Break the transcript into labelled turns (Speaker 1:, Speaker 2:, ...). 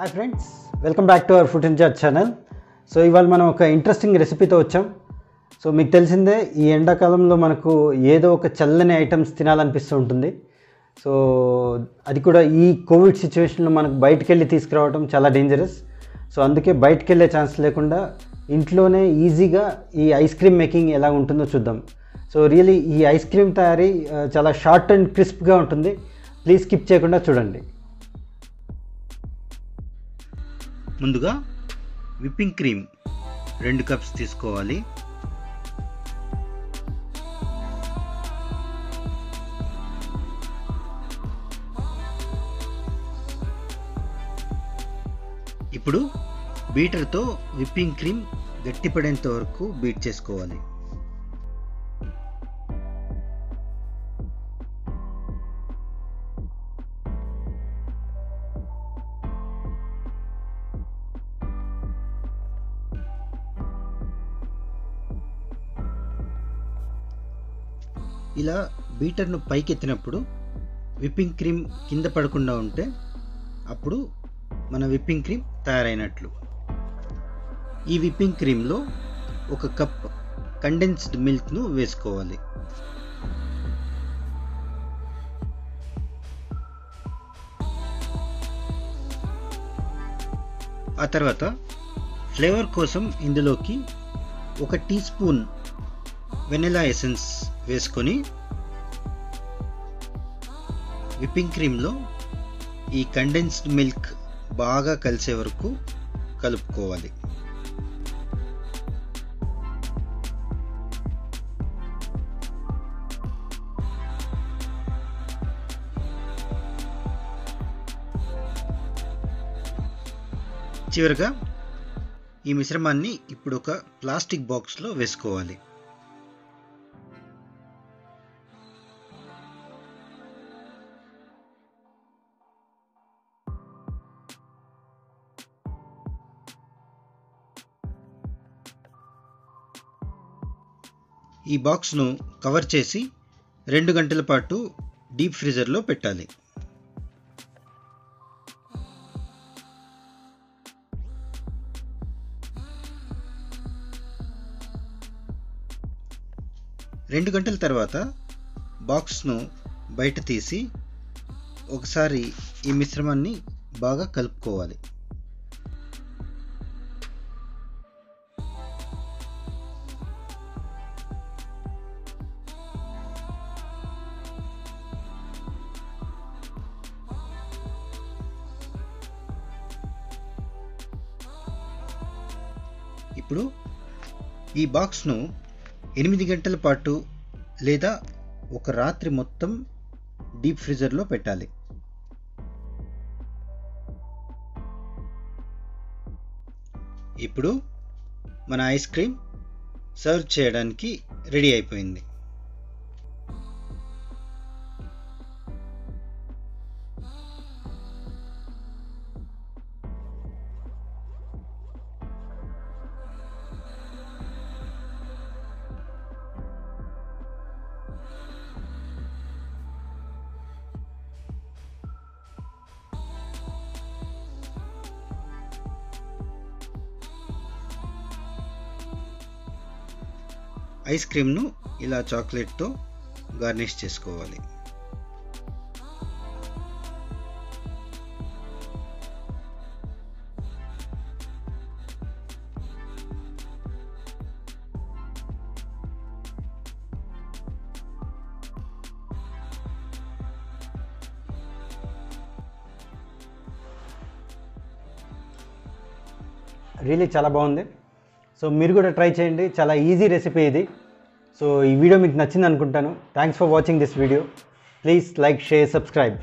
Speaker 1: Hi friends welcome back to our food and chat channel so ఇవాళ మనం ఒక interesting రెసిపీతో వచ్చాం. సో మీకు తెలిసిందే ఈ ఎండాకాలంలో మనకు ఏదో ఒక చల్లని ఐటమ్స్ తినాలనిపిస్తూ ఉంటుంది. సో అది కూడా ఈ కోవిడ్ సిచ్యువేషన్లో మనకు బయటకు వెళ్ళి తీసుకురావడం చాలా డేంజరస్ సో అందుకే బయటకు వెళ్ళే ఛాన్స్ లేకుండా ఇంట్లోనే ఈజీగా ఈ ఐస్ క్రీమ్ మేకింగ్ ఎలా ఉంటుందో చూద్దాం. సో రియలీ ఈ ఐస్ క్రీమ్ తయారీ uh, చాలా షార్ట్ అండ్ క్రిస్ప్గా ఉంటుంది. ప్లీజ్ స్కిప్ చేయకుండా చూడండి.
Speaker 2: ముందుగా విప్పింగ్ క్రీమ్ రెండు కప్స్ తీసుకోవాలి. ఇప్పుడు బీటర్తో విప్పింగ్ క్రీమ్ గట్టిపడేంత వరకు బీట్ చేసుకోవాలి. ఇలా బీటర్ను పైకెత్తినప్పుడు విప్పింగ్ క్రీమ్ కింద పడకుండా ఉంటే అప్పుడు మన విప్పింగ్ క్రీమ్ తయారైనట్లు. ఈ విప్పింగ్ క్రీమ్లో ఒక కప్ కండెన్స్డ్ మిల్క్ను వేసుకోవాలి. ఆ తర్వాత ఫ్లేవర్ కోసం ఇందులోకి ఒక టీ స్పూన్ వెనిలా ఎసెన్స్ వేసుకొని విప్పింగ్ క్రీమ్లో ఈ కండెన్స్డ్ మిల్క్ బాగా కలిసే వరకు కలుపుకోవాలి. చివరిగా ఈ మిశ్రమాన్ని ఇప్పుడు ఒక ప్లాస్టిక్ బాక్స్లో వేసుకోవాలి. ఈ బాక్స్ను కవర్ చేసి రెండు గంటల పాటు డీప్ ఫ్రీజర్లో పెట్టాలి. రెండు గంటల తర్వాత బాక్స్ను బయట తీసి ఒకసారి ఈ మిశ్రమాన్ని బాగా కలుపుకోవాలి. ఇప్పుడు ఈ బాక్స్ను ఎనిమిది గంటల పాటు లేదా ఒక రాత్రి మొత్తం డీప్ ఫ్రీజర్లో పెట్టాలి. ఇప్పుడు మన ఐస్ క్రీమ్ సర్వ్ చేయడానికి రెడీ అయిపోయింది. ఐస్ క్రీమ్ను ఇలా చాక్లెట్తో గార్నిష్ చేసుకోవాలి.
Speaker 1: రియలీ చాలా బాగుంది. సో మీరు కూడా ట్రై చేయండి. చాలా ఈజీ రెసిపీ ఇది. సో ఈ వీడియో మీకు నచ్చింది అనుకుంటాను. Thanks for watching this video please like share subscribe